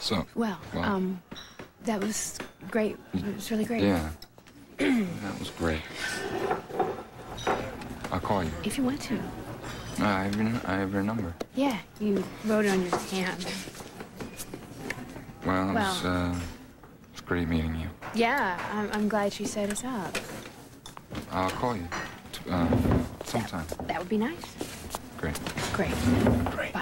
So, Well, Well- um, that was great. It was really great. yeah. that was great. I'll call you. If you want to. Uh, I have your, I have your number. Yeah, you wrote it on your hand. Well, it was, Well- uh, it's great meeting you. Yeah, I'm, I'm glad she set us up. I'll call you. Uh, sometime. That would be nice. Great. Great. Great. Bye.